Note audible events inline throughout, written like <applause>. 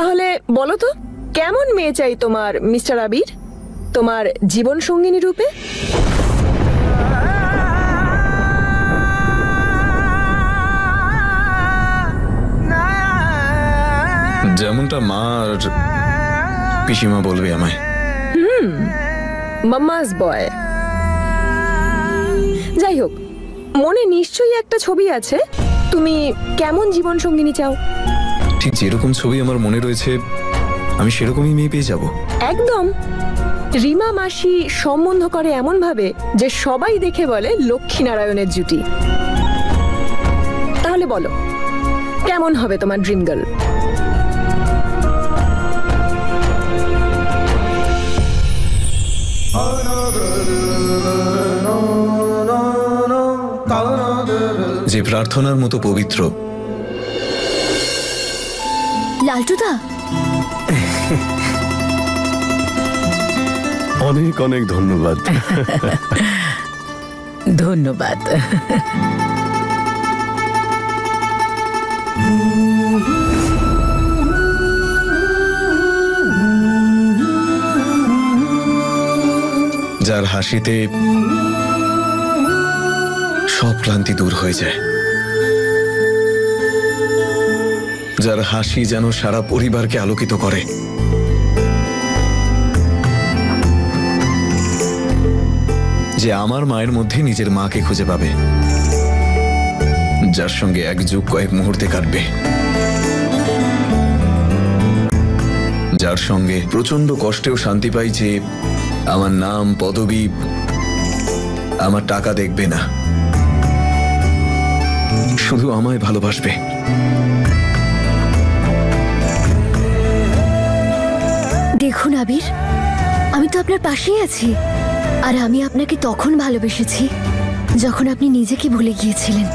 তাহলে বলো তো কেমন মেয়ে চাই তোমার মিস্টার আবির? তোমার জীবন সঙ্গিনী রূপে? যেমনটা মা আর পিসিমা বলবে আমায়। Mamma's boy. যাই হোক মনে নিশ্চয়ই একটা ছবি আছে। তুমি কেমন জীবন সঙ্গিনী চাও? ঠিক যেরকম ছবি আমার মনে রয়েছে আমি সেরকমই মেয়ে পেয়ে যাব। একদম। রিমা মাসি সম্বন্ধ করে এমন ভাবে যে সবাই দেখে বলে লক্ষ্মীনারায়ণের জুটি। তাহলে বলো কেমন হবে তোমার ড্রিম গার্ল? যে প্রার্থনার মতো পবিত্র লালটুদা? অনেক অনেক ধন্যবাদ। ধন্যবাদ। যার হাসিতে সব ক্লান্তি দূর হয়ে যায়। যার হাসি যেন সারা পরিবারকে আলোকিত করে। যে আমার মায়ের মধ্যে নিজের মাকে খুঁজে পাবে, যার সঙ্গে এক যুগ কয়েক মুহূর্তে কাটবে। যার সঙ্গে প্রচণ্ড কষ্টেও শান্তি পাই যে আমার নাম, পদবী, আমার টাকা দেখবে না। শুধু আমায় ভালোবাসবে। দেখুন আবির, আমি তো আপনার পাশেই আছি। আর আমি আপনাকে তখন ভালোবেসেছি যখন আপনি নিজেকে ভুলে গিয়েছিলেন।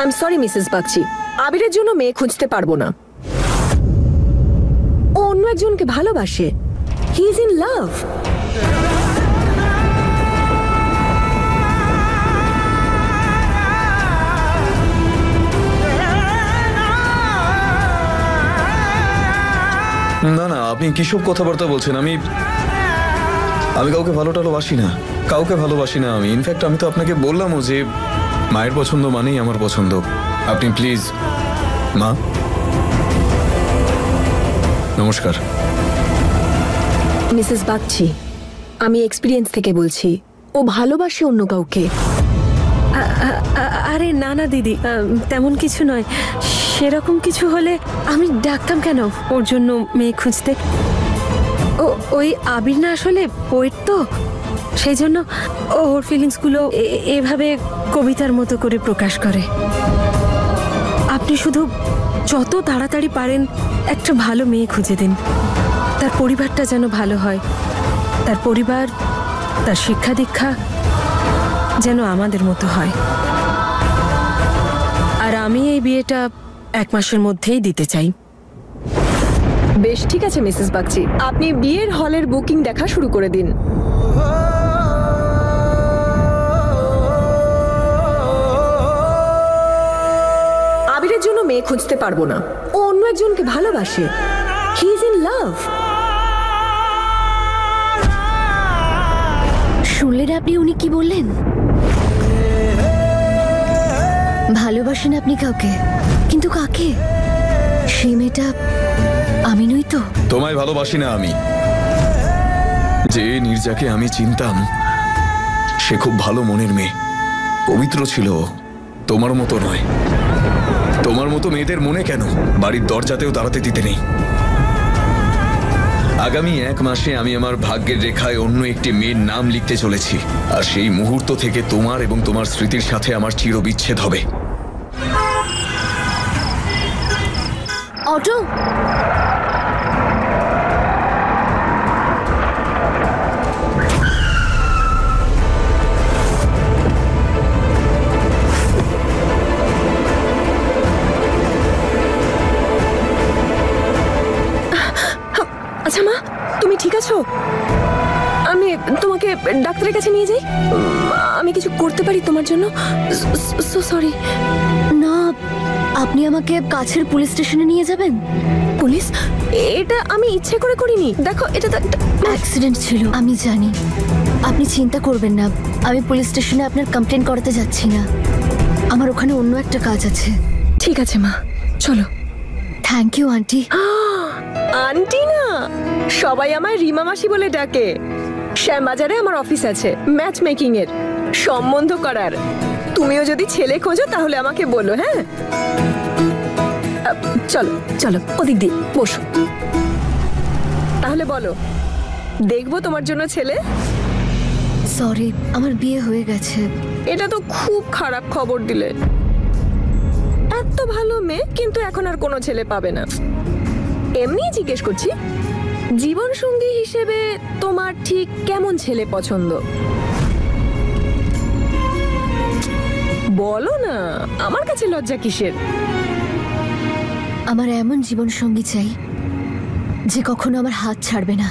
আই সরি মিসেস বাগচি আবিরের জন্য মেয়ে খুঁজতে পারব না। ও অন্য একজনকে ভালোবাসে। হি ইজ ইন লাভ না না, আপনি কিসব কথাবার্তা বলছেন? আমি আমি কাউকে ভালো টালোবাসি না। কাউকে ভালোবাসি না আমি। ইনফ্যাক্ট আমি তো আপনাকে বললামও যে মায়ের পছন্দ মানেই আমার পছন্দ। আপনি প্লিজ মা। নমস্কার। মিসেস বাগচি আমি এক্সপিরিয়েন্স থেকে বলছি। ও ভালোবাসে অন্য কাউকে। আরে, না না, দিদি। তেমন কিছু নয়। সেরকম কিছু হলে আমি ডাকতাম কেন? ওর জন্য মেয়ে খুঁজতে। ও, ওই আবির না আসলে পোয়েট তো? সেই জন্য ওর ফিলিংসগুলো এভাবে কবিতার মতো করে প্রকাশ করে। আপনি শুধু যত তাড়াতাড়ি পারেন, একটা ভালো মেয়ে খুঁজে দিন। তার পরিবারটা যেন ভালো হয়। তার পরিবার, তার শিক্ষা দীক্ষা যেন আমাদের মতো হয়। আর আমি এই বিয়েটা এক মাসের মধ্যেই দিতে চাই। বেশ ঠিক আছে মিসেস বাগচি। আপনি বিয়ের হলের বুকিং দেখা শুরু করে দিন। আবিরের জন্য মেয়ে খুঁজতে পারব না। ও অন্য একজনকে ভালোবাসে। হি ইজ ইন লাভ শুনলেন আপনি উনি কি বললেন? ভালোবাসেন আপনি কাউকে? কিন্তু কাকে? সেই মেয়েটা আমি নই তো? তোমায় ভালোবাসি না আমি। যে নির্জাকে আমি চিনতাম, সে খুব ভালো মনের মেয়ে। পবিত্র ছিল তোমার মতো নয়। তোমার মতো মেয়েদের মনে কেন? বাড়ির দরজাতেও দাঁড়াতে দিতে নেই। আগামী এক মাসে আমি আমার ভাগ্যের রেখায় অন্য একটি মেয়ের নাম লিখতে চলেছি। আর সেই মুহূর্ত থেকে তোমার এবং তোমার স্মৃতির সাথে আমার চিরবিচ্ছেদ হবে। অটো? আছো? আমি তোমাকে ডাক্তারের কাছে নিয়ে যাই? আমি কিছু করতে পারি তোমার জন্য? সো সরি না আপনি আমাকে কাছের পুলিশ স্টেশনে নিয়ে যাবেন? পুলিশ? এটা আমি ইচ্ছে করে করিনি। দেখো এটা তো একটা- অ্যাক্সিডেন্ট ছিল। আমি জানি। আপনি চিন্তা করবেন না। আমি পুলিশ স্টেশনে আপনার কমপ্লেন করাতে যাচ্ছি না। আমার ওখানে অন্য একটা কাজ আছে। ঠিক আছে মা। চলো। থ্যাংক ইউ <gasps> আন্টি আন্টি সবাই আমায় রিমা মাসি বলে ডাকে। শ্যাম শ্যামবাজারে আমার অফিস আছে ম্যাচ মেকিং এর সম্বন্ধ করার। তুমিও যদি ছেলে খোঁজো তাহলে আমাকে বলো হ্যাঁ? চলো চলো ওদিক দিয়ে বসো। তাহলে বলো দেখব তোমার জন্য ছেলে? সরি আমার বিয়ে হয়ে গেছে। এটা তো খুব খারাপ খবর দিলে। এত ভালো মেয়ে কিন্তু এখন আর কোনো ছেলে পাবে না। এমনি জিজ্ঞেস করছি জীবন সঙ্গী হিসেবে তোমার ঠিক কেমন ছেলে পছন্দ? বলো না আমার কাছে লজ্জা কিসের? আমার এমন জীবন সঙ্গী চাই যে কখনো আমার হাত ছাড়বে না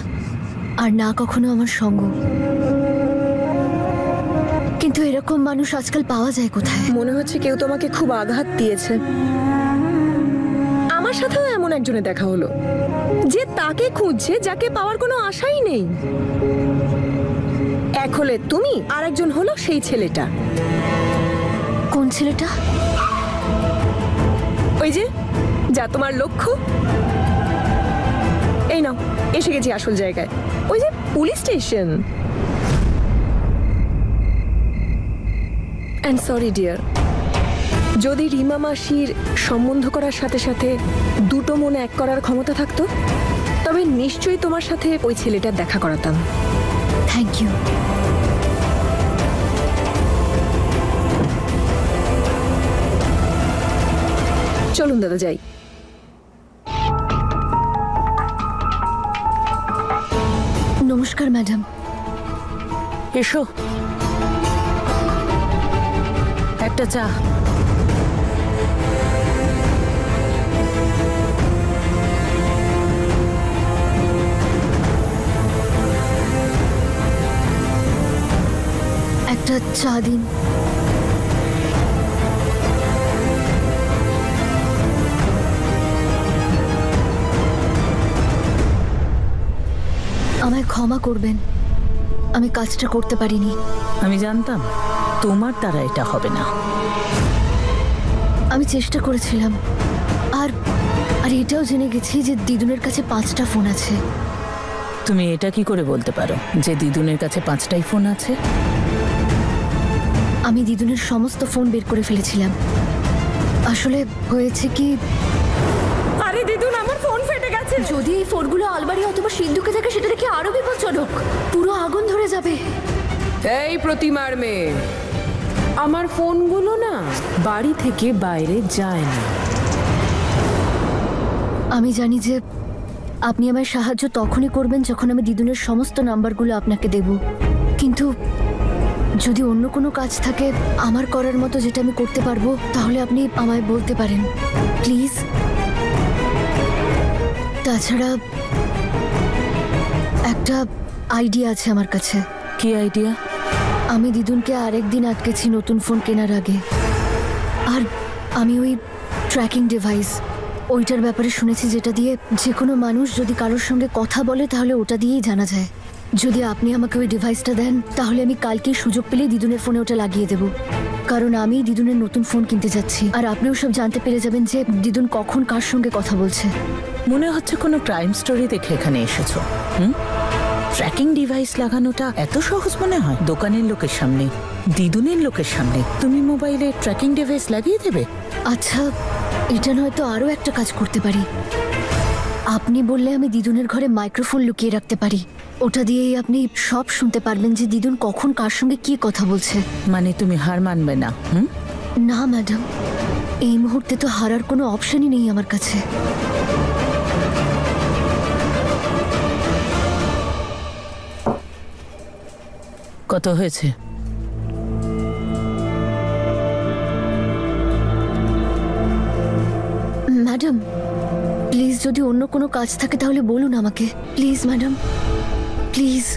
আর না কখনো আমার সঙ্গ। কিন্তু এরকম মানুষ আজকাল পাওয়া যায় কোথায়? মনে হচ্ছে কেউ তোমাকে খুব আঘাত দিয়েছে। আমার সাথেও এমন একজনে দেখা হলো। যে তাকে খুঁজছে যাকে পাওয়ার কোনো আশাই নেই। এক হলে তুমি আর একজন হলো সেই ছেলেটা। কোন ছেলেটা? ওই যে যা তোমার লক্ষ্য। এই নাও এসে গেছি আসল জায়গায়। ওই যে police station. And sorry dear যদি রিমা মাসির সম্বন্ধ করার সাথে সাথে দুটো মনে এক করার ক্ষমতা থাকতো তবে নিশ্চয়ই তোমার সাথে ওই ছেলেটার দেখা করাতাম। থ্যাংক ইউ চলুন দাদা যাই। নমস্কার ম্যাডাম। এসো। একটা চা। দিন আমায় ক্ষমা করবেন। আমি কাজটা করতে পারিনি। আমি জানতাম তোমার দ্বারা এটা হবে না। আমি চেষ্টা করেছিলাম। আর আর এটাও জেনে গেছি যে দিদুনের কাছে পাঁচটা ফোন আছে। তুমি এটা কি করে বলতে পারো যে দিদুনের কাছে পাঁচটাই ফোন আছে? আমি দিদুনের সমস্ত ফোন বের করে ফেলেছিলাম। আসলে হয়েছে কি আরে দিদুন আমার ফোন ফেটে গেছে। যদি এই ফোনগুলো আলমারি অথবা সিন্ধুকে থাকে সেটা দেখে আরও বিপজ্জনক। পুরো আগুন ধরে যাবে। এই প্রতিমার মেয়ে আমার ফোনগুলো না বাড়ি থেকে বাইরে যায় না। আমি জানি যে আপনি আমায় সাহায্য তখনই করবেন যখন আমি দিদুনের সমস্ত নাম্বারগুলো আপনাকে দেব। কিন্তু যদি অন্য কোনো কাজ থাকে আমার করার মতো যেটা আমি করতে পারব তাহলে আপনি আমায় বলতে পারেন। প্লিজ। তাছাড়া একটা আইডিয়া আছে আমার কাছে। কি আইডিয়া? আমি দিদুনকে আরেকদিন আটকেছি নতুন ফোন কেনার আগে। আর আমি ওই ট্র্যাকিং ডিভাইস ওইটার ব্যাপারে শুনেছি যেটা দিয়ে যে কোনো মানুষ যদি কারোর সঙ্গে কথা বলে তাহলে ওটা দিয়েই জানা যায়। যদি আপনি আমাকে ওই ডিভাইসটা দেন তাহলে আমি কালকেই সুযোগ পেলেই দিদুনের ফোনে ওটা লাগিয়ে দেব। কারণ আমি দিদুনের নতুন ফোন কিনতে যাচ্ছি। আর আপনিও সব জানতে পেরে যাবেন যে দিদুন কখন কার সঙ্গে কথা বলছে। মনে হচ্ছে কোনো ক্রাইম স্টোরি দেখে এখানে এসেছ। হুম? ট্র্যাকিং ডিভাইস লাগানোটা এত সহজ মনে হয়। দোকানের লোকের সামনে দিদুনের লোকের সামনে। তুমি মোবাইলে ট্র্যাকিং ডিভাইস লাগিয়ে দেবে? আচ্ছা এটা নয়তো আরও একটা কাজ করতে পারি। আপনি বললে আমি দিদুনের ঘরে মাইক্রোফোন লুকিয়ে রাখতে পারি। ওটা দিয়েই আপনি সব শুনতে পারবেন যে দিদুন কখন কার সঙ্গে কি কথা বলছে। মানে তুমি হার মানবে না হুম? না ম্যাডাম। এই মুহূর্তে তো হারার কোনো অপশনই নেই আমার কাছে। কত হয়েছে? ম্যাডাম প্লিজ যদি অন্য কোনো কাজ থাকে তাহলে বলুন আমাকে। Please madam. প্লিজ